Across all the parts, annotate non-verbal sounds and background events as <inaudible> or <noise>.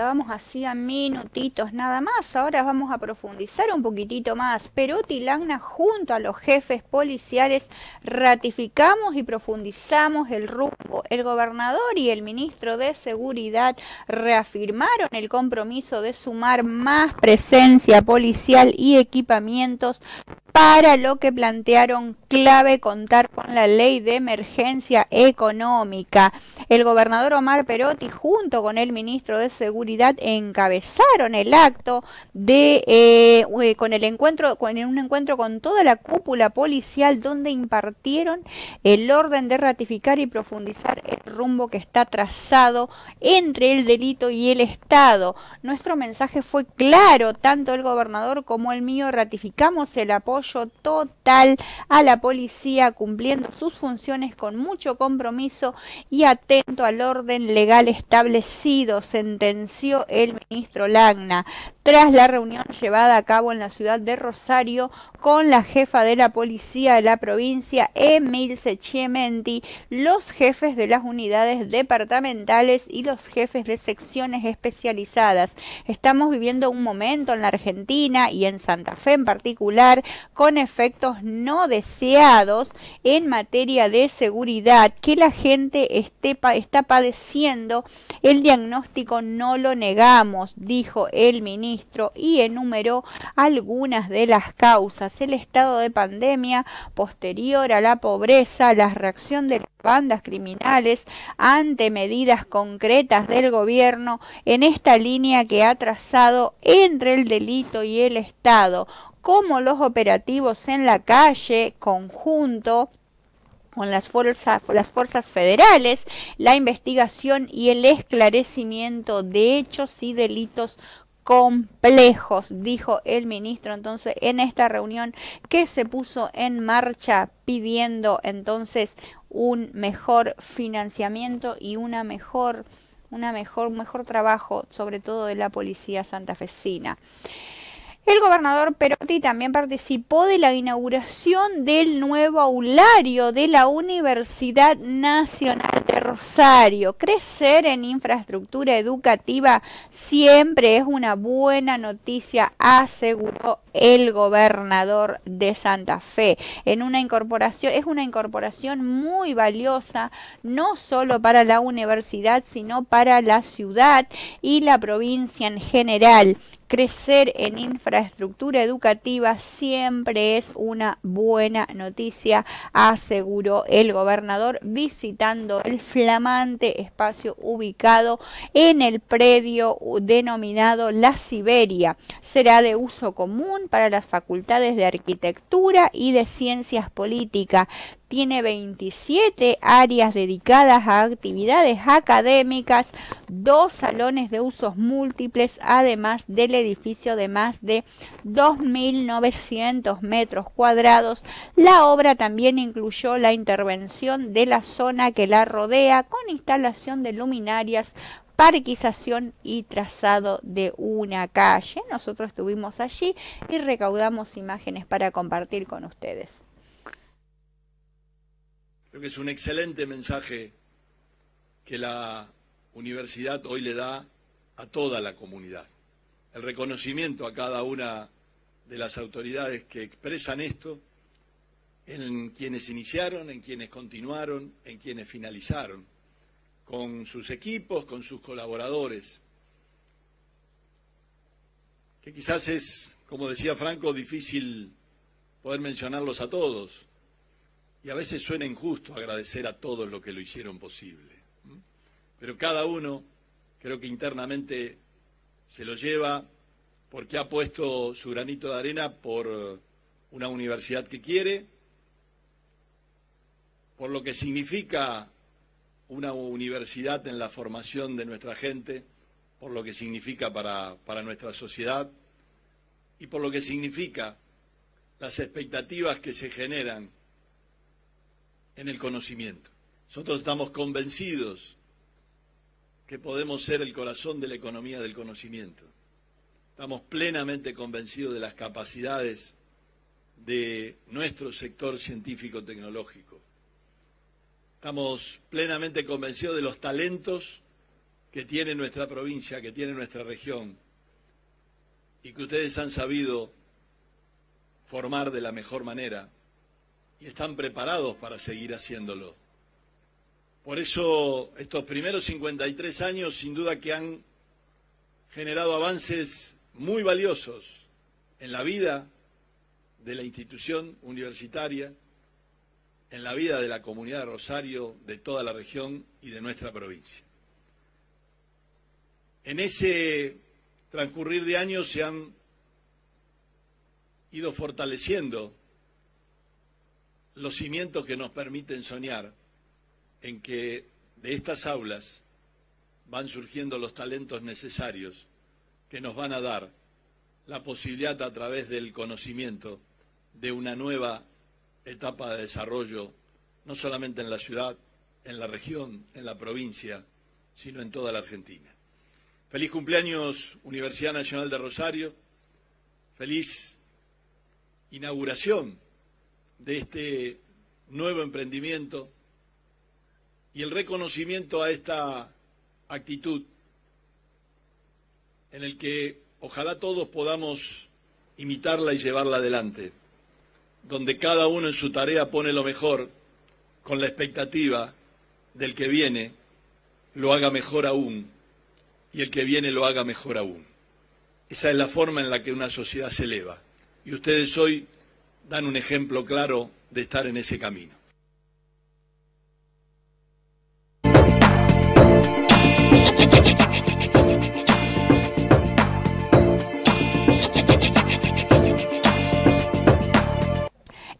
contábamos hacía minutitos nada más, ahora vamos a profundizar un poquitito más. Perotti y junto a los jefes policiales ratificamos y profundizamos el rumbo. El gobernador y el ministro de Seguridad reafirmaron el compromiso de sumar más presencia policial y equipamientos para lo que plantearon clave contar con la ley de emergencia económica. El gobernador Omar Perotti junto con el ministro de Seguridad encabezaron el acto de eh, eh, con el encuentro con un encuentro con toda la cúpula policial donde impartieron el orden de ratificar y profundizar el rumbo que está trazado entre el delito y el Estado. Nuestro mensaje fue claro, tanto el gobernador como el mío ratificamos el apoyo total a la policía cumpliendo sus funciones con mucho compromiso y atento al orden legal establecido, sentenció el ministro Lagna tras la reunión llevada a cabo en la ciudad de Rosario con la jefa de la policía de la provincia, Emilce Chiementi, los jefes de las unidades departamentales y los jefes de secciones especializadas. Estamos viviendo un momento en la Argentina y en Santa Fe en particular con efectos no deseados en materia de seguridad que la gente está padeciendo. El diagnóstico no lo negamos, dijo el ministro y enumeró algunas de las causas. El estado de pandemia posterior a la pobreza, la reacción de las bandas criminales ante medidas concretas del gobierno en esta línea que ha trazado entre el delito y el Estado, como los operativos en la calle conjunto con las fuerzas, las fuerzas federales, la investigación y el esclarecimiento de hechos y delitos complejos, dijo el ministro entonces en esta reunión que se puso en marcha pidiendo entonces un mejor financiamiento y una mejor una mejor mejor trabajo sobre todo de la policía santafesina. El gobernador Perotti también participó de la inauguración del nuevo aulario de la Universidad Nacional de Rosario. Crecer en infraestructura educativa siempre es una buena noticia, aseguró el gobernador de Santa Fe. En una incorporación, es una incorporación muy valiosa, no solo para la universidad, sino para la ciudad y la provincia en general crecer en infraestructura educativa siempre es una buena noticia, aseguró el gobernador visitando el flamante espacio ubicado en el predio denominado La Siberia. Será de uso común para las facultades de arquitectura y de ciencias políticas tiene 27 áreas dedicadas a actividades académicas, dos salones de usos múltiples, además del edificio de más de 2.900 metros cuadrados. La obra también incluyó la intervención de la zona que la rodea con instalación de luminarias parquización y trazado de una calle. Nosotros estuvimos allí y recaudamos imágenes para compartir con ustedes. Creo que es un excelente mensaje que la universidad hoy le da a toda la comunidad. El reconocimiento a cada una de las autoridades que expresan esto, en quienes iniciaron, en quienes continuaron, en quienes finalizaron, con sus equipos, con sus colaboradores, que quizás es, como decía Franco, difícil poder mencionarlos a todos, y a veces suena injusto agradecer a todos lo que lo hicieron posible. Pero cada uno creo que internamente se lo lleva porque ha puesto su granito de arena por una universidad que quiere, por lo que significa una universidad en la formación de nuestra gente, por lo que significa para, para nuestra sociedad y por lo que significa las expectativas que se generan en el conocimiento. Nosotros estamos convencidos que podemos ser el corazón de la economía del conocimiento. Estamos plenamente convencidos de las capacidades de nuestro sector científico-tecnológico. Estamos plenamente convencidos de los talentos que tiene nuestra provincia, que tiene nuestra región, y que ustedes han sabido formar de la mejor manera y están preparados para seguir haciéndolo. Por eso estos primeros 53 años sin duda que han generado avances muy valiosos en la vida de la institución universitaria, en la vida de la comunidad de Rosario, de toda la región y de nuestra provincia. En ese transcurrir de años se han ido fortaleciendo los cimientos que nos permiten soñar en que de estas aulas van surgiendo los talentos necesarios que nos van a dar la posibilidad a través del conocimiento de una nueva etapa de desarrollo, no solamente en la ciudad, en la región, en la provincia, sino en toda la Argentina. Feliz cumpleaños Universidad Nacional de Rosario, feliz inauguración de este nuevo emprendimiento y el reconocimiento a esta actitud en el que ojalá todos podamos imitarla y llevarla adelante, donde cada uno en su tarea pone lo mejor con la expectativa del que viene lo haga mejor aún y el que viene lo haga mejor aún. Esa es la forma en la que una sociedad se eleva. Y ustedes hoy dan un ejemplo claro de estar en ese camino.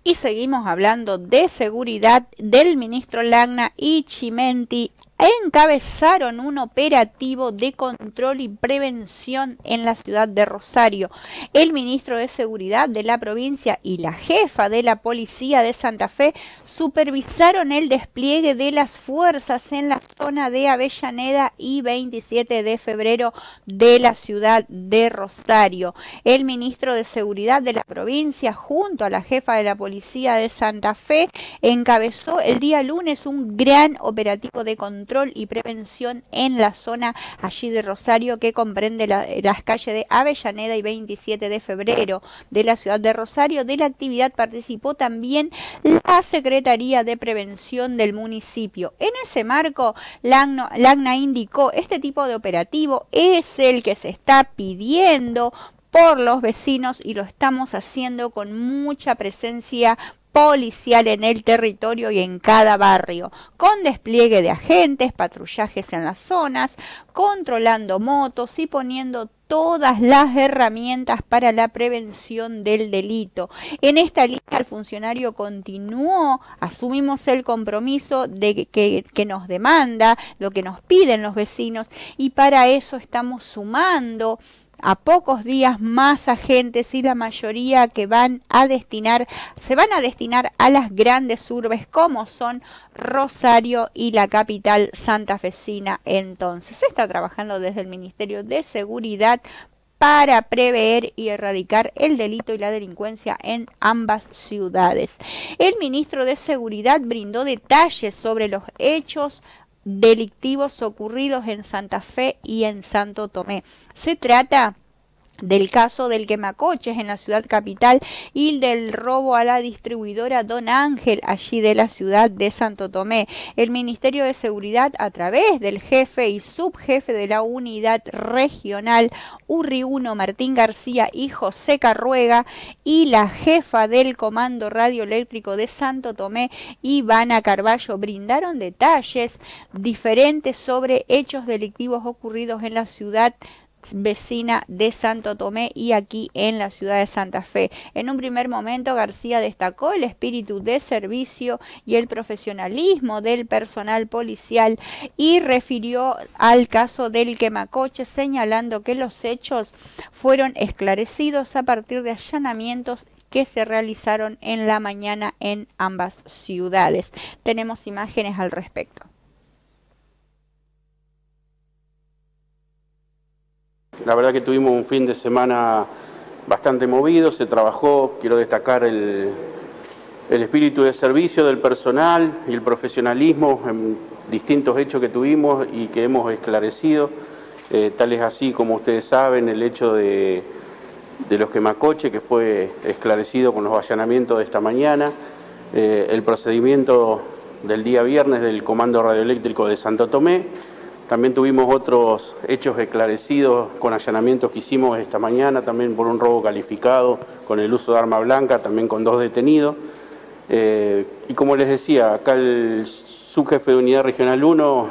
Y seguimos hablando de seguridad del ministro Lagna y Chimenti encabezaron un operativo de control y prevención en la ciudad de Rosario. El ministro de Seguridad de la provincia y la jefa de la policía de Santa Fe supervisaron el despliegue de las fuerzas en la zona de Avellaneda y 27 de febrero de la ciudad de Rosario. El ministro de Seguridad de la provincia junto a la jefa de la policía de Santa Fe encabezó el día lunes un gran operativo de control y prevención en la zona allí de Rosario que comprende las calles de Avellaneda y 27 de febrero de la ciudad de Rosario. De la actividad participó también la Secretaría de Prevención del municipio. En ese marco, Lagna indicó este tipo de operativo es el que se está pidiendo por los vecinos y lo estamos haciendo con mucha presencia policial en el territorio y en cada barrio, con despliegue de agentes, patrullajes en las zonas, controlando motos y poniendo todas las herramientas para la prevención del delito. En esta línea el funcionario continuó, asumimos el compromiso de que, que, nos demanda, lo que nos piden los vecinos y para eso estamos sumando a pocos días más agentes y la mayoría que van a destinar, se van a destinar a las grandes urbes como son Rosario y la capital santafesina. Entonces, se está trabajando desde el Ministerio de Seguridad para prever y erradicar el delito y la delincuencia en ambas ciudades. El ministro de Seguridad brindó detalles sobre los hechos delictivos ocurridos en Santa Fe y en Santo Tomé. Se trata del caso del quemacoches en la ciudad capital y del robo a la distribuidora Don Ángel allí de la ciudad de Santo Tomé. El Ministerio de Seguridad a través del jefe y subjefe de la unidad regional Urri 1 Martín García y José Carruega y la jefa del Comando Radioeléctrico de Santo Tomé Ivana Carballo brindaron detalles diferentes sobre hechos delictivos ocurridos en la ciudad vecina de Santo Tomé y aquí en la ciudad de Santa Fe. En un primer momento García destacó el espíritu de servicio y el profesionalismo del personal policial y refirió al caso del quemacoche señalando que los hechos fueron esclarecidos a partir de allanamientos que se realizaron en la mañana en ambas ciudades. Tenemos imágenes al respecto. La verdad que tuvimos un fin de semana bastante movido, se trabajó, quiero destacar el, el espíritu de servicio del personal y el profesionalismo en distintos hechos que tuvimos y que hemos esclarecido, eh, tal es así como ustedes saben el hecho de, de los quemacoche que fue esclarecido con los allanamientos de esta mañana, eh, el procedimiento del día viernes del Comando Radioeléctrico de Santo Tomé, también tuvimos otros hechos esclarecidos con allanamientos que hicimos esta mañana, también por un robo calificado con el uso de arma blanca, también con dos detenidos. Eh, y como les decía, acá el subjefe de Unidad Regional 1,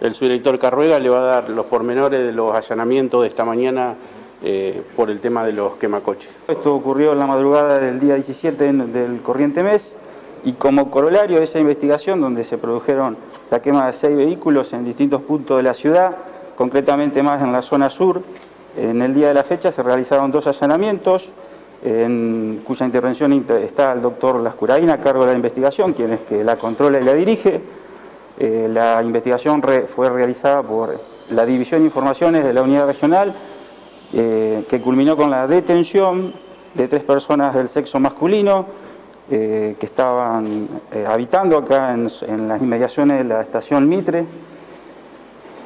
el subdirector Carruega, le va a dar los pormenores de los allanamientos de esta mañana eh, por el tema de los quemacoches. Esto ocurrió en la madrugada del día 17 del corriente mes y como corolario de esa investigación donde se produjeron la quema de seis vehículos en distintos puntos de la ciudad, concretamente más en la zona sur, en el día de la fecha se realizaron dos allanamientos, en cuya intervención está el doctor Lascuraína a cargo de la investigación, quien es que la controla y la dirige. Eh, la investigación fue realizada por la División de Informaciones de la Unidad Regional, eh, que culminó con la detención de tres personas del sexo masculino eh, que estaban habitando acá en, las inmediaciones de la estación Mitre,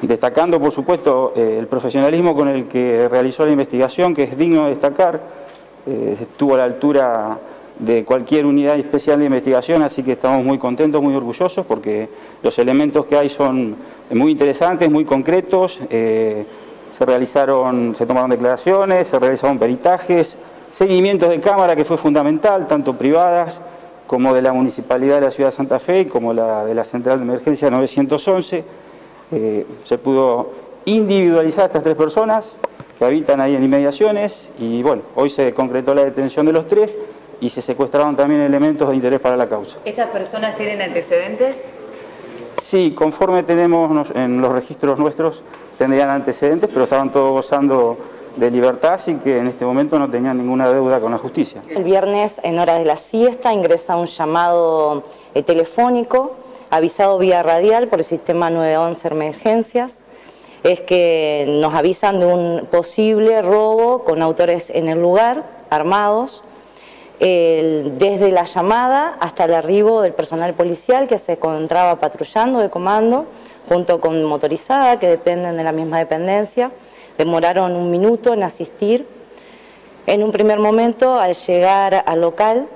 destacando por supuesto el profesionalismo con el que realizó la investigación, que es digno de destacar eh, estuvo a la altura de cualquier unidad especial de investigación, así que estamos muy contentos, muy orgullosos, porque los elementos que hay son muy interesantes, muy concretos. Eh, se realizaron, se tomaron declaraciones, se realizaron peritajes, seguimientos de cámara que fue fundamental, tanto privadas como de la Municipalidad de la Ciudad de Santa Fe, como la de la Central de Emergencia 911. Eh, se pudo individualizar a estas tres personas, que habitan ahí en inmediaciones y bueno, hoy se concretó la detención de los tres y se secuestraron también elementos de interés para la causa. ¿Estas personas tienen antecedentes? Sí, conforme tenemos en los registros nuestros tendrían antecedentes, pero estaban todos gozando de libertad, así que en este momento no tenían ninguna deuda con la justicia. El viernes, en horas de la siesta, ingresa un llamado eh, telefónico avisado vía radial por el sistema 911 Emergencias es que nos avisan de un posible robo con autores en el lugar, armados, desde la llamada hasta el arribo del personal policial que se encontraba patrullando de comando, junto con motorizada, que dependen de la misma dependencia. Demoraron un minuto en asistir. En un primer momento, al llegar al local,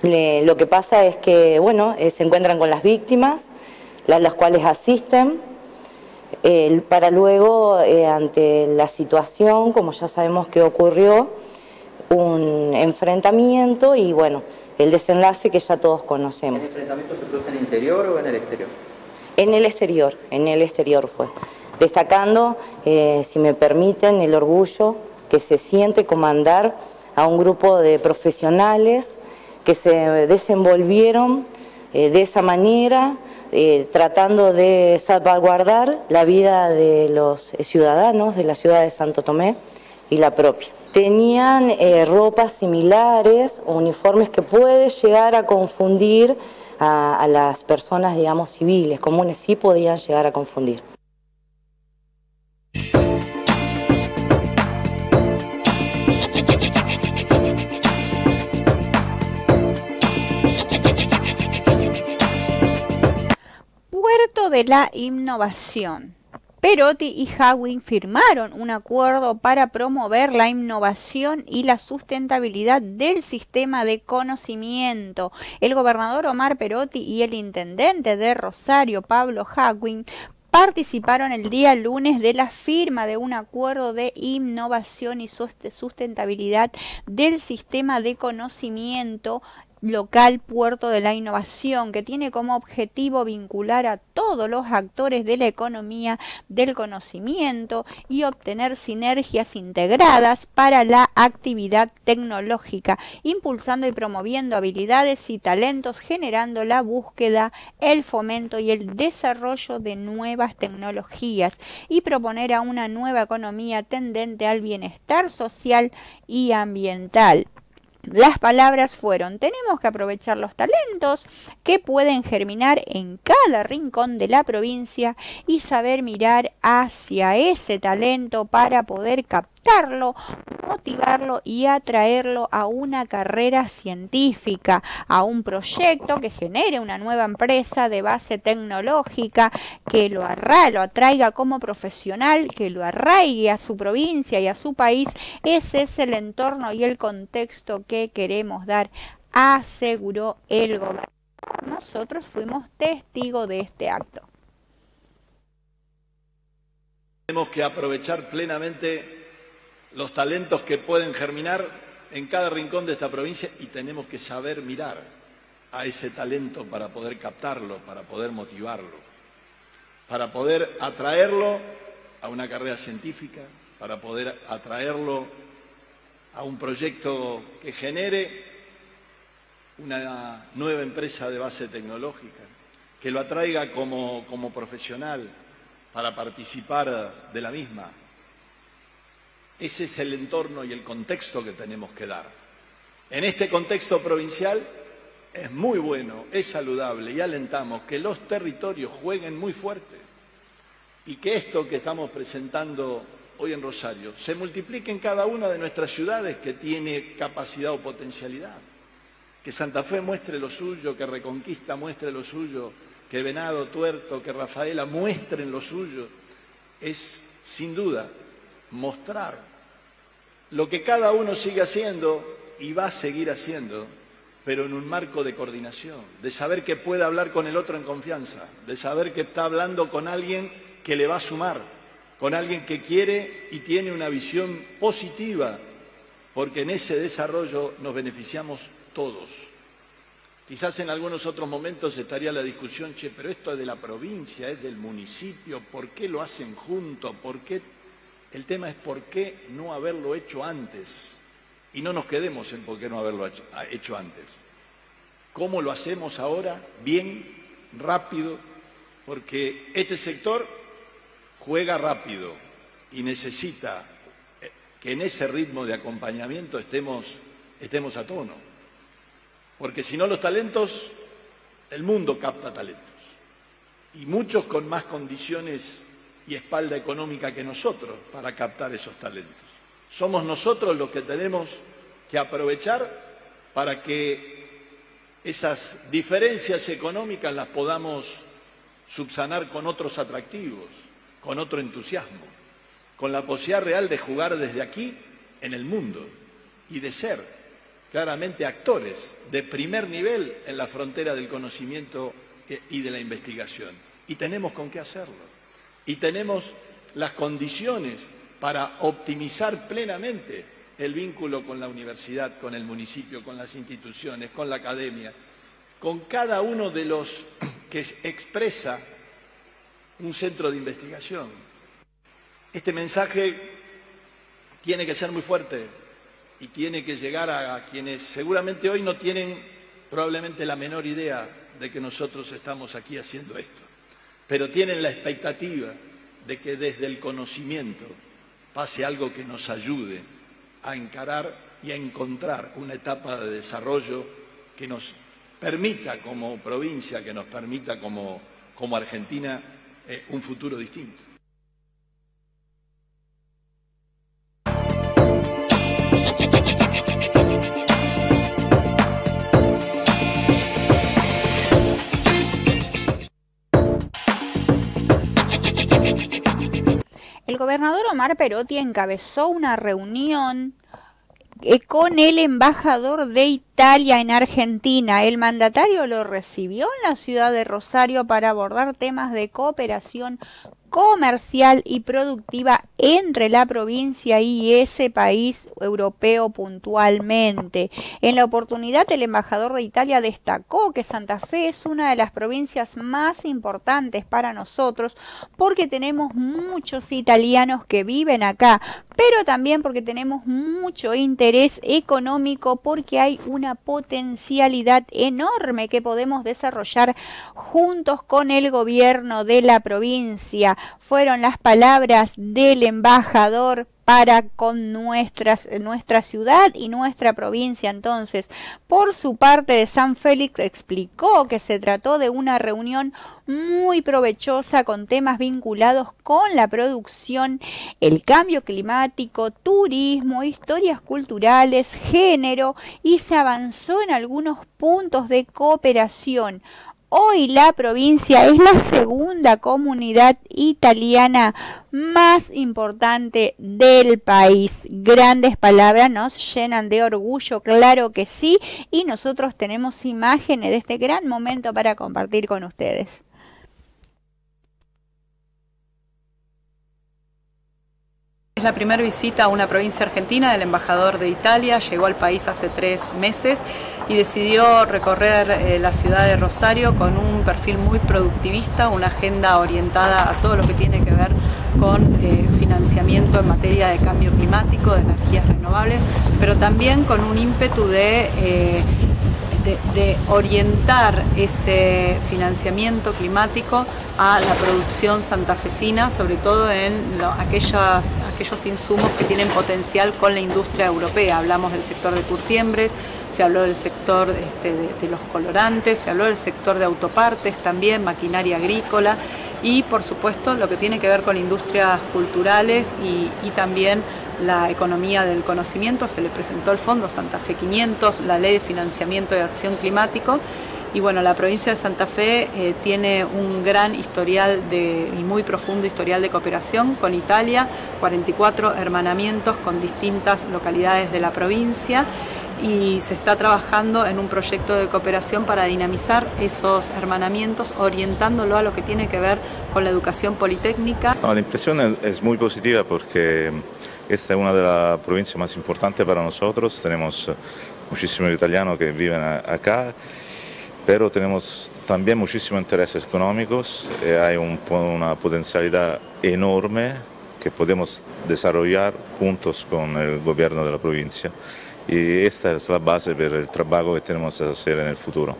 lo que pasa es que, bueno, eh, se encuentran con las víctimas, las cuales asisten, para luego, eh, ante la situación, como ya sabemos que ocurrió, un enfrentamiento y bueno, el desenlace que ya todos conocemos. ¿El enfrentamiento se produce en el interior o en el exterior? En el exterior, en el exterior fue. Destacando, eh, si me permiten, el orgullo que se siente comandar a un grupo de profesionales que se desenvolvieron eh, de esa manera, eh, tratando de salvaguardar la vida de los ciudadanos de la ciudad de Santo Tomé y la propia. Tenían ropas similares, uniformes que puede llegar a confundir a, a las personas, digamos, civiles, comunes, sí podían llegar a confundir. De la innovación. Perotti y Hawing firmaron un acuerdo para promover la innovación y la sustentabilidad del sistema de conocimiento. El gobernador Omar Perotti y el intendente de Rosario, Pablo Hawing, participaron el día lunes de la firma de un acuerdo de innovación y sustentabilidad del sistema de conocimiento local Puerto de la Innovación, que tiene como objetivo vincular a todos los actores de la economía del conocimiento y obtener sinergias integradas para la actividad tecnológica, impulsando y promoviendo habilidades y talentos, generando la búsqueda, el fomento y el desarrollo de nuevas tecnologías y proponer a una nueva economía tendente al bienestar social y ambiental. Las palabras fueron, tenemos que aprovechar los talentos que pueden germinar en cada rincón de la provincia y saber mirar hacia ese talento para poder captar motivarlo y atraerlo a una carrera científica, a un proyecto que genere una nueva empresa de base tecnológica, que lo, lo atraiga como profesional, que lo arraigue a su provincia y a su país. Ese es el entorno y el contexto que queremos dar, aseguró el gobierno. Nosotros fuimos testigos de este acto. Tenemos que aprovechar plenamente los talentos que pueden germinar en cada rincón de esta provincia y tenemos que saber mirar a ese talento para poder captarlo, para poder motivarlo, para poder atraerlo a una carrera científica, para poder atraerlo a un proyecto que genere una nueva empresa de base tecnológica, que lo atraiga como, como profesional, para participar de la misma. Ese es el entorno y el contexto que tenemos que dar. En este contexto provincial es muy bueno, es saludable y alentamos que los territorios jueguen muy fuerte y que esto que estamos presentando hoy en Rosario se multiplique en cada una de nuestras ciudades que tiene capacidad o potencialidad. Que Santa Fe muestre lo suyo, que Reconquista muestre lo suyo, que Venado Tuerto, que Rafaela muestren lo suyo, es sin duda mostrar lo que cada uno sigue haciendo y va a seguir haciendo, pero en un marco de coordinación, de saber que puede hablar con el otro en confianza, de saber que está hablando con alguien que le va a sumar, con alguien que quiere y tiene una visión positiva, porque en ese desarrollo nos beneficiamos todos. Quizás en algunos otros momentos estaría la discusión, che, pero esto es de la provincia, es del municipio, ¿por qué lo hacen juntos? ¿Por qué? El tema es por qué no haberlo hecho antes. Y no nos quedemos en por qué no haberlo hecho antes. ¿Cómo lo hacemos ahora? Bien, rápido, porque este sector juega rápido y necesita eh, que en ese ritmo de acompañamiento estemos, estemos a tono. Porque si no los talentos, el mundo capta talentos. Y muchos con más condiciones y espalda económica que nosotros para captar esos talentos. Somos nosotros los que tenemos que aprovechar para que esas diferencias económicas las podamos subsanar con otros atractivos, con otro entusiasmo, con la posibilidad real de jugar desde aquí en el mundo y de ser claramente actores de primer nivel en la frontera del conocimiento y de la investigación. Y tenemos con qué hacerlo. Y tenemos las condiciones para optimizar plenamente el vínculo con la universidad, con el municipio, con las instituciones, con la academia, con cada uno de los que expresa un centro de investigación. Este mensaje tiene que ser muy fuerte, y tiene que llegar a, quienes seguramente hoy no tienen probablemente la menor idea de que nosotros estamos aquí haciendo esto, pero tienen la expectativa de que desde el conocimiento pase algo que nos ayude a encarar y a encontrar una etapa de desarrollo que nos permita como provincia, que nos permita como, como Argentina eh, un futuro distinto. El gobernador Omar Perotti encabezó una reunión eh, con el embajador de Italia en Argentina. El mandatario lo recibió en la ciudad de Rosario para abordar temas de cooperación comercial y productiva entre la provincia y ese país europeo puntualmente. En la oportunidad, el embajador de Italia destacó que Santa Fe es una de las provincias más importantes para nosotros porque tenemos muchos italianos que viven acá, pero también porque tenemos mucho interés económico porque hay una potencialidad enorme que podemos desarrollar juntos con el gobierno de la provincia. Fueron las palabras del embajador para con nuestras, nuestra ciudad y nuestra provincia. Entonces, por su parte de San Félix explicó que se trató de una reunión muy provechosa con temas vinculados con la producción, el cambio climático, turismo, historias culturales, género y se avanzó en algunos puntos de cooperación. Hoy la provincia es la segunda comunidad italiana más importante del país. Grandes palabras nos llenan de orgullo, claro que sí, y nosotros tenemos imágenes de este gran momento para compartir con ustedes. Es la primera visita a una provincia argentina del embajador de Italia, llegó al país hace tres meses y decidió recorrer eh, la ciudad de Rosario con un perfil muy productivista, una agenda orientada a todo lo que tiene que ver con eh, financiamiento en materia de cambio climático, de energías renovables, pero también con un ímpetu de eh, de, orientar ese financiamiento climático a la producción santafesina, sobre todo en aquellos insumos que tienen potencial con la industria europea. Hablamos del sector de curtiembres, se habló del sector este, de, los colorantes, se habló del sector de autopartes también, maquinaria agrícola y por supuesto lo que tiene que ver con industrias culturales y, y también la economía del conocimiento, se le presentó el Fondo Santa Fe 500, la Ley de Financiamiento de Acción Climático y bueno, la provincia de Santa Fe eh, tiene un gran historial de, y muy profundo historial de cooperación con Italia, 44 hermanamientos con distintas localidades de la provincia y se está trabajando en un proyecto de cooperación para dinamizar esos hermanamientos, orientándolo a lo que tiene que ver con la educación politécnica. la impresión es muy positiva porque esta es una de las provincias más importantes para nosotros, tenemos muchísimos italianos que viven acá, pero tenemos también muchísimos intereses económicos, eh, hay una potencialidad enorme que podemos desarrollar juntos con el gobierno de la provincia. Y esta es la base para el trabajo que tenemos que hacer en el futuro.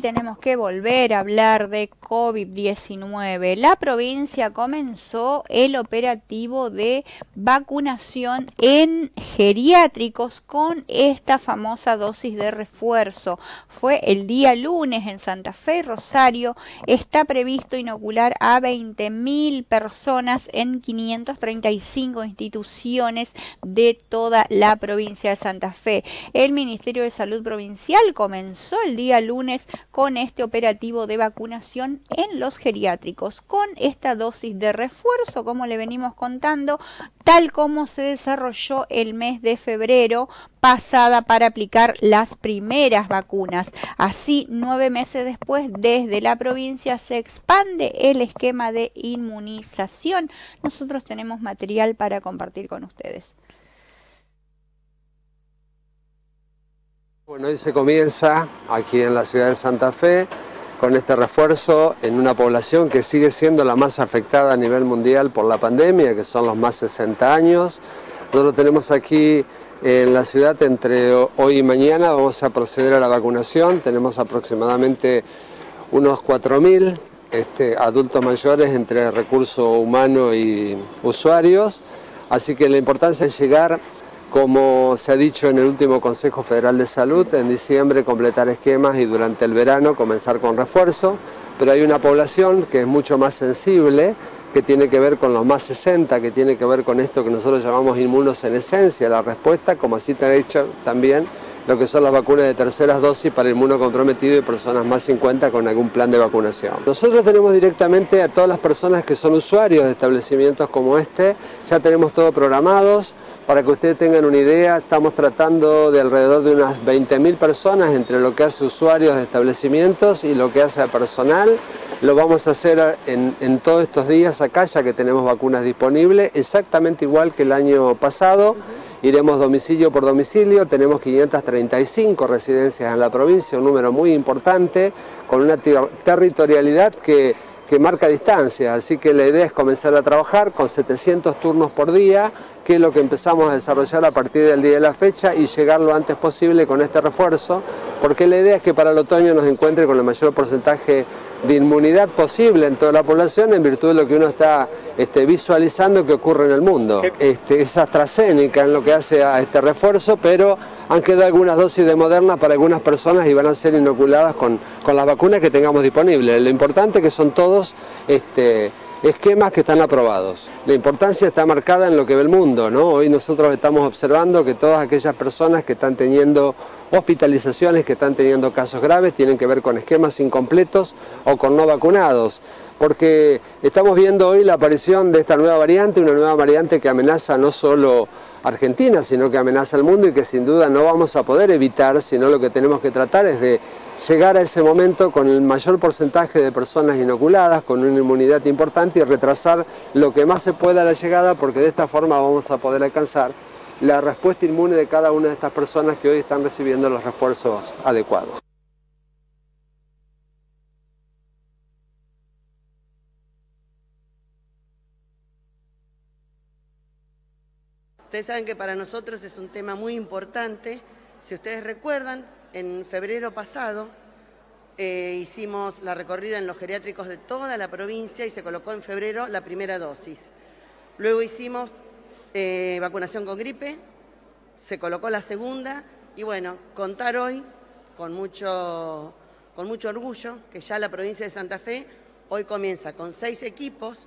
Tenemos que volver a hablar de COVID-19. La provincia comenzó el operativo de vacunación en geriátricos con esta famosa dosis de refuerzo. Fue el día lunes en Santa Fe y Rosario. Está previsto inocular a 20.000 personas en 535 instituciones de toda la provincia de Santa Fe. El Ministerio de Salud Provincial comenzó el día lunes con este operativo de vacunación en los geriátricos, con esta dosis de refuerzo, como le venimos contando, tal como se desarrolló el mes de febrero pasada para aplicar las primeras vacunas. Así, nueve meses después, desde la provincia se expande el esquema de inmunización. Nosotros tenemos material para compartir con ustedes. Bueno, hoy se comienza aquí en la ciudad de Santa Fe con este refuerzo en una población que sigue siendo la más afectada a nivel mundial por la pandemia, que son los más 60 años. Nosotros tenemos aquí en la ciudad entre hoy y mañana, vamos a proceder a la vacunación, tenemos aproximadamente unos 4.000 este, adultos mayores entre recurso humano y usuarios, así que la importancia es llegar como se ha dicho en el último Consejo Federal de Salud, en diciembre completar esquemas y durante el verano comenzar con refuerzo, pero hay una población que es mucho más sensible, que tiene que ver con los más 60, que tiene que ver con esto que nosotros llamamos inmunos en esencia, la respuesta, como así te ha dicho también lo que son las vacunas de terceras dosis para inmunocomprometido y personas más 50 con algún plan de vacunación. Nosotros tenemos directamente a todas las personas que son usuarios de establecimientos como este, ya tenemos todo programados, para que ustedes tengan una idea, estamos tratando de alrededor de unas 20.000 personas entre lo que hace usuarios de establecimientos y lo que hace personal. Lo vamos a hacer en, todos estos días acá, ya que tenemos vacunas disponibles, exactamente igual que el año pasado. Iremos domicilio por domicilio, tenemos 535 residencias en la provincia, un número muy importante, con una territorialidad que que marca distancia, así que la idea es comenzar a trabajar con 700 turnos por día, que es lo que empezamos a desarrollar a partir del día de la fecha y llegar lo antes posible con este refuerzo, porque la idea es que para el otoño nos encuentre con el mayor porcentaje de inmunidad posible en toda la población en virtud de lo que uno está este, visualizando que ocurre en el mundo. Este, es AstraZeneca en lo que hace a este refuerzo, pero han quedado algunas dosis de Moderna para algunas personas y van a ser inoculadas con, con las vacunas que tengamos disponibles. Lo importante es que son todos este, esquemas que están aprobados. La importancia está marcada en lo que ve el mundo, ¿no? Hoy nosotros estamos observando que todas aquellas personas que están teniendo hospitalizaciones, que están teniendo casos graves, tienen que ver con esquemas incompletos o con no vacunados porque estamos viendo hoy la aparición de esta nueva variante, una nueva variante que amenaza no solo Argentina, sino que amenaza al mundo y que sin duda no vamos a poder evitar, sino lo que tenemos que tratar es de llegar a ese momento con el mayor porcentaje de personas inoculadas, con una inmunidad importante y retrasar lo que más se pueda la llegada, porque de esta forma vamos a poder alcanzar la respuesta inmune de cada una de estas personas que hoy están recibiendo los refuerzos adecuados. Ustedes saben que para nosotros es un tema muy importante. Si ustedes recuerdan, en febrero pasado eh, hicimos la recorrida en los geriátricos de toda la provincia y se colocó en febrero la primera dosis. Luego hicimos eh, vacunación con gripe, se colocó la segunda y bueno, contar hoy con mucho, con mucho orgullo que ya la provincia de Santa Fe hoy comienza con seis equipos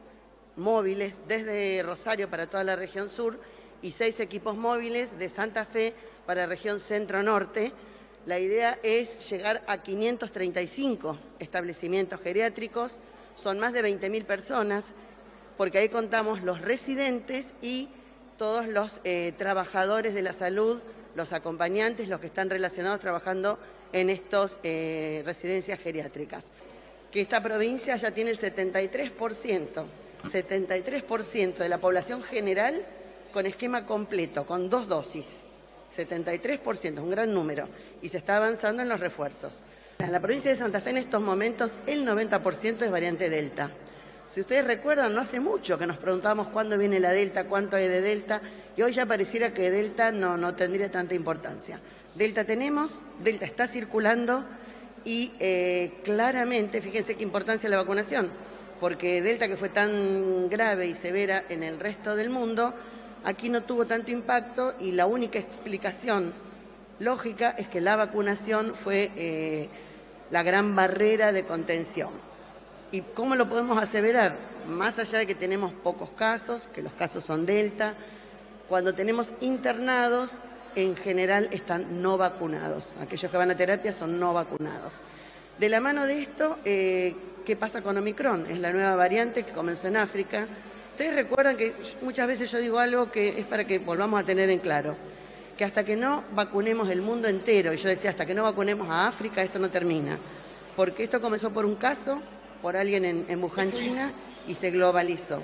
móviles desde Rosario para toda la región sur y seis equipos móviles de Santa Fe para región centro-norte. La idea es llegar a 535 establecimientos geriátricos, son más de 20.000 personas, porque ahí contamos los residentes y todos los eh, trabajadores de la salud, los acompañantes, los que están relacionados trabajando en estas eh, residencias geriátricas. Que esta provincia ya tiene el 73%, 73% de la población general con esquema completo, con dos dosis. 73%, un gran número. Y se está avanzando en los refuerzos. En la provincia de Santa Fe en estos momentos el 90% es variante Delta. Si ustedes recuerdan, no hace mucho que nos preguntamos cuándo viene la Delta, cuánto hay de Delta, y hoy ya pareciera que Delta no, no tendría tanta importancia. Delta tenemos, Delta está circulando y eh, claramente, fíjense qué importancia la vacunación, porque Delta que fue tan grave y severa en el resto del mundo, Aquí no tuvo tanto impacto y la única explicación lógica es que la vacunación fue eh, la gran barrera de contención. ¿Y cómo lo podemos aseverar? Más allá de que tenemos pocos casos, que los casos son delta, cuando tenemos internados, en general están no vacunados. Aquellos que van a terapia son no vacunados. De la mano de esto, eh, ¿qué pasa con Omicron? Es la nueva variante que comenzó en África Ustedes recuerdan que muchas veces yo digo algo que es para que volvamos a tener en claro, que hasta que no vacunemos el mundo entero, y yo decía, hasta que no vacunemos a África, esto no termina, porque esto comenzó por un caso, por alguien en, Wuhan, China, y se globalizó.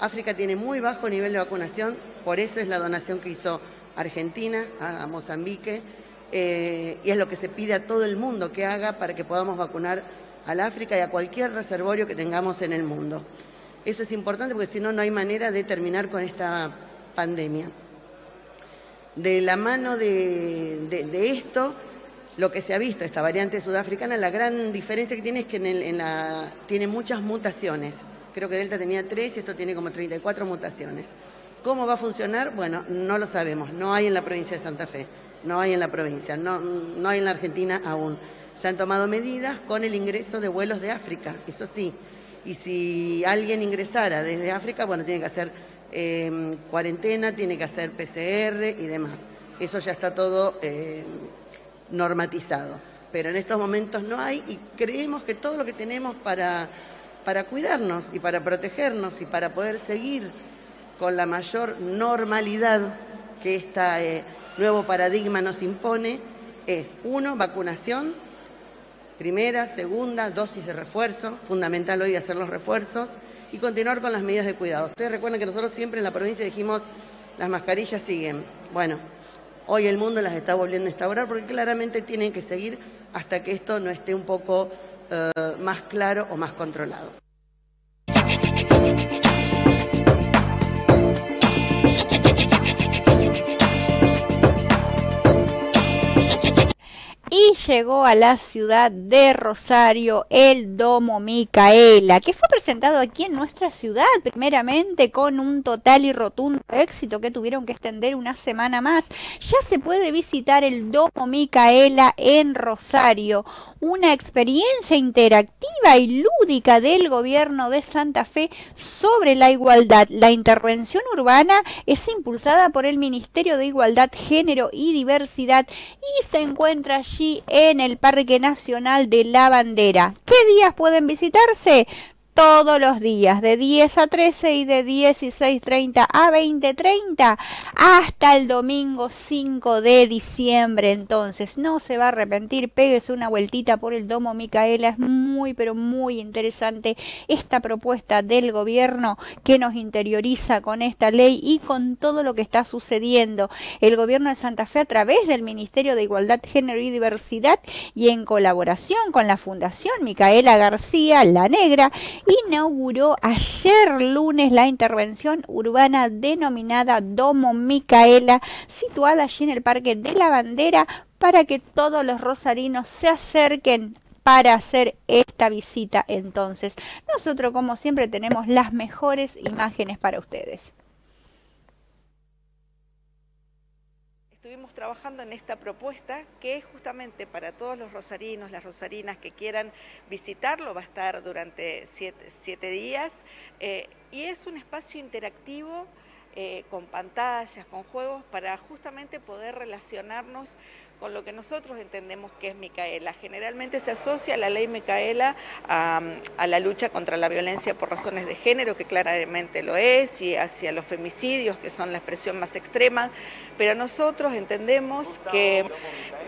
África tiene muy bajo nivel de vacunación, por eso es la donación que hizo Argentina a, Mozambique, eh, y es lo que se pide a todo el mundo que haga para que podamos vacunar al África y a cualquier reservorio que tengamos en el mundo. Eso es importante porque si no, no hay manera de terminar con esta pandemia. De la mano de, esto, lo que se ha visto, esta variante sudafricana, la gran diferencia que tiene es que en, la, tiene muchas mutaciones. Creo que Delta tenía tres y esto tiene como 34 mutaciones. ¿Cómo va a funcionar? Bueno, no lo sabemos. No hay en la provincia de Santa Fe, no hay en la provincia, no, no hay en la Argentina aún. Se han tomado medidas con el ingreso de vuelos de África, eso sí y si alguien ingresara desde África, bueno, tiene que hacer em, cuarentena, tiene que hacer PCR y demás. Eso ya está todo em, normatizado. Pero en estos momentos no hay y creemos que todo lo que tenemos para, para cuidarnos y para protegernos y para poder seguir con la mayor normalidad que este nuevo paradigma nos impone es, uno, vacunación, primera, segunda, dosis de refuerzo, fundamental hoy hacer los refuerzos y continuar con las medidas de cuidado. Ustedes recuerdan que nosotros siempre en la provincia dijimos las mascarillas siguen. Bueno, hoy el mundo las está volviendo a instaurar porque claramente tienen que seguir hasta que esto no esté un poco eh, más claro o más controlado. Llegó a la ciudad de Rosario el Domo Micaela, que fue presentado aquí en nuestra ciudad, primeramente con un total y rotundo éxito que tuvieron que extender una semana más. Ya se puede visitar el Domo Micaela en Rosario, una experiencia interactiva y lúdica del gobierno de Santa Fe sobre la igualdad. La intervención urbana es impulsada por el Ministerio de Igualdad, Género y Diversidad y se encuentra allí en el Parque Nacional de la Bandera. ¿Qué días pueden visitarse? Todos los días, de 10 a 13 y de 16.30 a 20.30 hasta el domingo 5 de diciembre. Entonces, no se va a arrepentir, péguese una vueltita por el Domo Micaela, es muy, pero muy interesante esta propuesta del gobierno que nos interioriza con esta ley y con todo lo que está sucediendo. El gobierno de Santa Fe a través del Ministerio de Igualdad, Género y Diversidad y en colaboración con la Fundación Micaela García, La Negra, inauguró ayer lunes la intervención urbana denominada Domo Micaela, situada allí en el Parque de la Bandera, para que todos los rosarinos se acerquen para hacer esta visita entonces. Nosotros como siempre tenemos las mejores imágenes para ustedes. Estuvimos trabajando en esta propuesta que es justamente para todos los rosarinos, las rosarinas que quieran visitarlo, va a estar durante siete, días eh, y es un espacio interactivo eh, con pantallas, con juegos para justamente poder relacionarnos con lo que nosotros entendemos que es Micaela. Generalmente se asocia la ley Micaela a, la lucha contra la violencia por razones de género, que claramente lo es, y hacia los femicidios, que son la expresión más extrema, pero nosotros entendemos que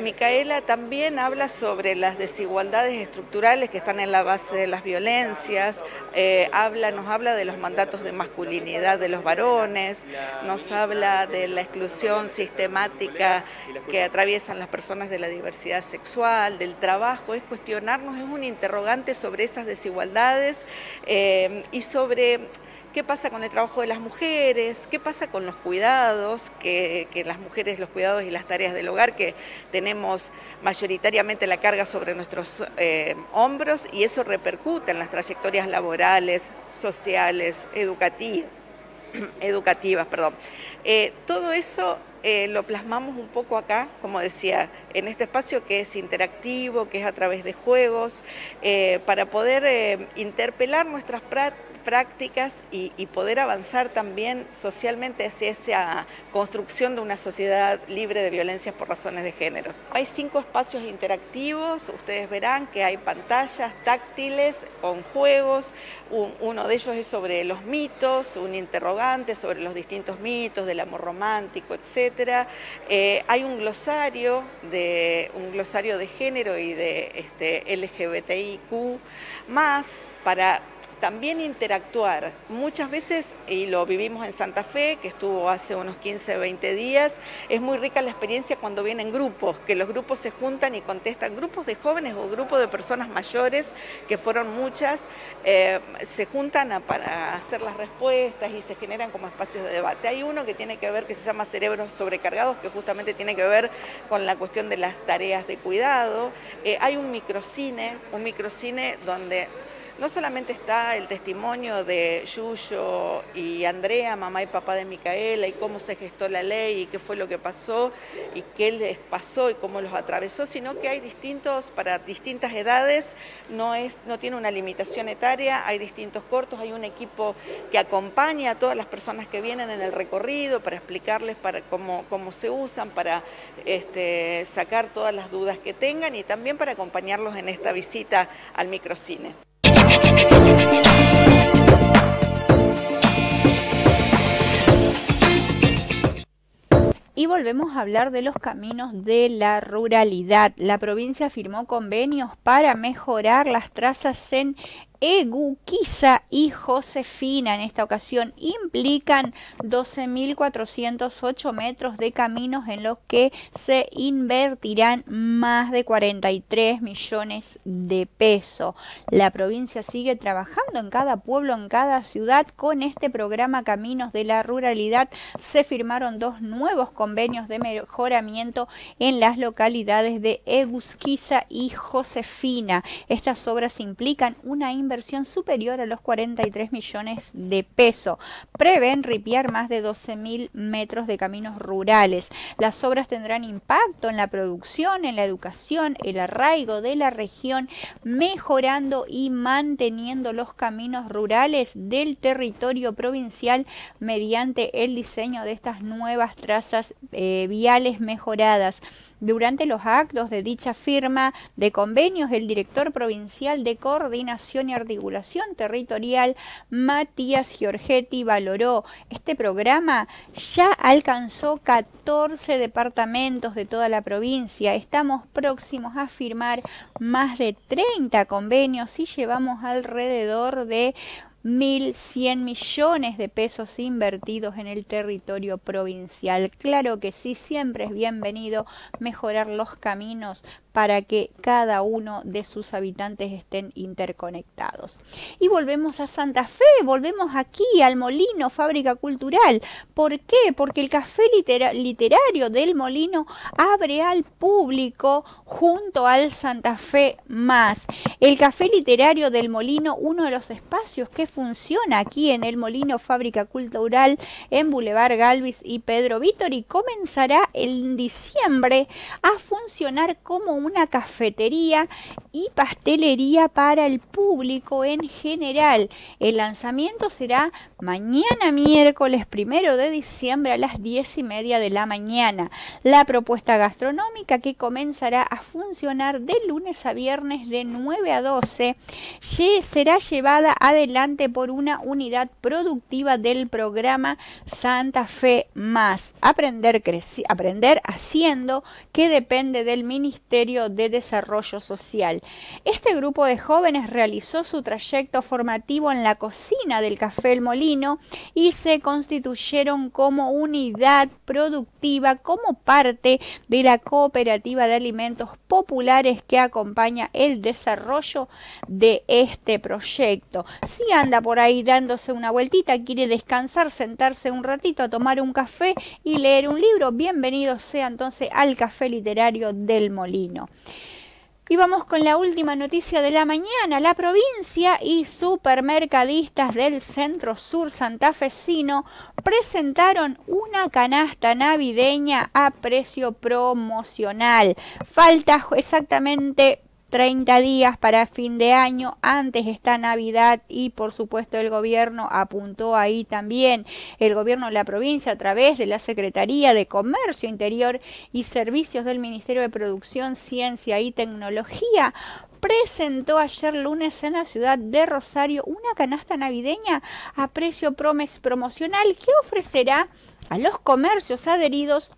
Micaela también habla sobre las desigualdades estructurales que están en la base de las violencias, eh, habla, nos habla de los mandatos de masculinidad de los varones, nos habla de la exclusión sistemática que atraviesan las personas de la diversidad sexual, del trabajo, es cuestionarnos, es un interrogante sobre esas desigualdades eh, y sobre qué pasa con el trabajo de las mujeres, qué pasa con los cuidados, que, las mujeres, los cuidados y las tareas del hogar, que tenemos mayoritariamente la carga sobre nuestros eh, hombros y eso repercute en las trayectorias laborales, sociales, educativas. <clears throat> educativas perdón. Eh, todo eso eh, lo plasmamos un poco acá, como decía, en este espacio que es interactivo, que es a través de juegos, eh, para poder eh, interpelar nuestras prácticas prácticas y, poder avanzar también socialmente hacia esa construcción de una sociedad libre de violencias por razones de género. Hay cinco espacios interactivos, ustedes verán que hay pantallas táctiles con juegos, uno de ellos es sobre los mitos, un interrogante sobre los distintos mitos del amor romántico, etc. Eh, hay un glosario de un glosario de género y de este, LGBTIQ más para también interactuar. Muchas veces, y lo vivimos en Santa Fe, que estuvo hace unos 15, 20 días, es muy rica la experiencia cuando vienen grupos, que los grupos se juntan y contestan, grupos de jóvenes o grupos de personas mayores, que fueron muchas, eh, se juntan para hacer las respuestas y se generan como espacios de debate. Hay uno que tiene que ver, que se llama Cerebros Sobrecargados, que justamente tiene que ver con la cuestión de las tareas de cuidado. Eh, hay un microcine, un microcine donde no solamente está el testimonio de Yuyo y Andrea, mamá y papá de Micaela, y cómo se gestó la ley y qué fue lo que pasó y qué les pasó y cómo los atravesó, sino que hay distintos, para distintas edades, no, tiene una limitación etaria, hay distintos cortos, hay un equipo que acompaña a todas las personas que vienen en el recorrido para explicarles para cómo, cómo se usan, para este, sacar todas las dudas que tengan y también para acompañarlos en esta visita al microcine. Y volvemos a hablar de los caminos de la ruralidad. La provincia firmó convenios para mejorar las trazas en Eguquiza y Josefina. En esta ocasión implican 12.408 metros de caminos en los que se invertirán más de 43 millones de pesos. La provincia sigue trabajando en cada pueblo, en cada ciudad con este programa Caminos de la Ruralidad. Se firmaron dos nuevos convenios de mejoramiento en las localidades de Egusquiza y Josefina. Estas obras implican una inversión inversión superior a los 43 millones de pesos. Prevén ripiar más de 12 mil metros de caminos rurales. Las obras tendrán impacto en la producción, en la educación, el arraigo de la región, mejorando y manteniendo los caminos rurales del territorio provincial mediante el diseño de estas nuevas trazas eh, viales mejoradas. Durante los actos de dicha firma de convenios, el director provincial de Coordinación y Articulación Territorial, Matías Giorgetti, valoró este programa ya alcanzó 14 departamentos de toda la provincia. Estamos próximos a firmar más de 30 convenios y llevamos alrededor de 1.100 millones de pesos invertidos en el territorio provincial. Claro que sí, siempre es bienvenido mejorar los caminos para que cada uno de sus habitantes estén interconectados. Y volvemos a Santa Fe, volvemos aquí al Molino, fábrica cultural. ¿Por qué? Porque el café literario del Molino abre al público junto al Santa Fe Más. El café literario del Molino, uno de los espacios que funciona aquí en el Molino Fábrica Cultural en Boulevard Galvis y Pedro Vítori, comenzará en diciembre a funcionar como una cafetería y pastelería para el público en general. El lanzamiento será mañana miércoles primero de diciembre a las diez y media de la mañana. La propuesta gastronómica que comenzará a funcionar de lunes a viernes de 9 a 12 será llevada adelante por una unidad productiva del programa Santa Fe Más. Aprender, aprender haciendo que depende del Ministerio de Desarrollo Social. Este grupo de jóvenes realizó su trayecto formativo en la cocina del Café El Molino y se constituyeron como unidad productiva, como parte de la cooperativa de alimentos populares que acompaña el desarrollo de este proyecto. Si anda por ahí dándose una vueltita, quiere descansar, sentarse un ratito a tomar un café y leer un libro, bienvenido sea entonces al Café Literario del Molino. Y vamos con la última noticia de la mañana. La provincia y supermercadistas del Centro Sur santafesino presentaron una canasta navideña a precio promocional. Falta exactamente 30 días para fin de año, antes está Navidad y por supuesto el gobierno apuntó ahí también. El gobierno de la provincia a través de la Secretaría de Comercio Interior y Servicios del Ministerio de Producción, Ciencia y Tecnología presentó ayer lunes en la ciudad de Rosario una canasta navideña a precio promocional que ofrecerá a los comercios adheridos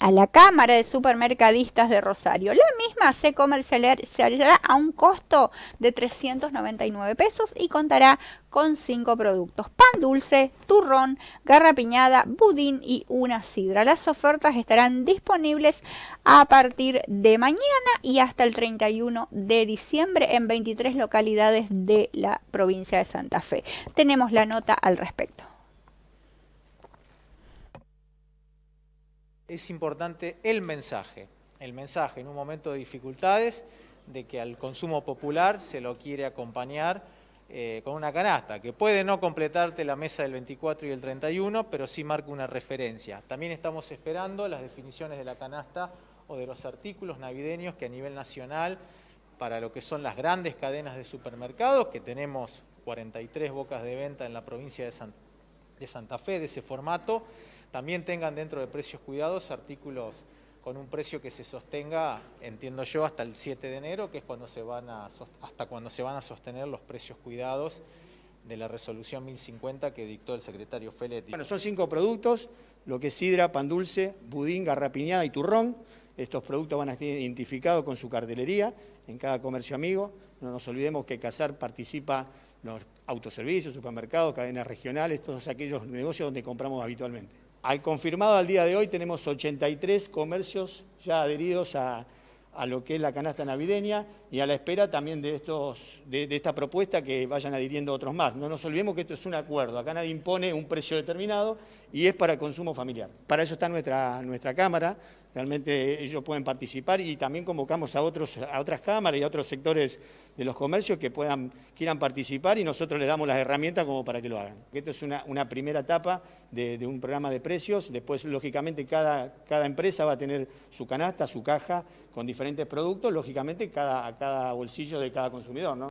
a la Cámara de Supermercadistas de Rosario. La misma se comercializará a un costo de 399 pesos y contará con cinco productos, pan dulce, turrón, garrapiñada, budín y una sidra. Las ofertas estarán disponibles a partir de mañana y hasta el 31 de diciembre en 23 localidades de la provincia de Santa Fe. Tenemos la nota al respecto. Es importante el mensaje, el mensaje en un momento de dificultades de que al consumo popular se lo quiere acompañar eh, con una canasta, que puede no completarte la mesa del 24 y el 31, pero sí marca una referencia. También estamos esperando las definiciones de la canasta o de los artículos navideños que a nivel nacional, para lo que son las grandes cadenas de supermercados, que tenemos 43 bocas de venta en la provincia de, de Santa Fe de ese formato, también tengan dentro de precios cuidados artículos con un precio que se sostenga, entiendo yo, hasta el 7 de enero, que es cuando se van a, hasta cuando se van a sostener los precios cuidados de la resolución 1050 que dictó el secretario Feletti. Bueno, son cinco productos, lo que es sidra, pan dulce, budín, garrapiñada y turrón. estos productos van a estar identificados con su cartelería en cada comercio amigo. No nos olvidemos que CASAR participa los autoservicios, supermercados, cadenas regionales, todos aquellos negocios donde compramos habitualmente. Al confirmado al día de hoy tenemos 83 comercios ya adheridos a, a lo que es la canasta navideña y a la espera también de, estos, de, esta propuesta que vayan adhiriendo otros más. No nos olvidemos que esto es un acuerdo, acá nadie impone un precio determinado y es para el consumo familiar. Para eso está nuestra, nuestra Cámara, realmente ellos pueden participar y también convocamos a, otros, a otras cámaras y a otros sectores de los comercios que puedan, quieran participar y nosotros les damos las herramientas como para que lo hagan. Esto es una, primera etapa de, un programa de precios, después lógicamente cada, cada empresa va a tener su canasta, su caja con diferentes productos, lógicamente cada, cada bolsillo de cada consumidor.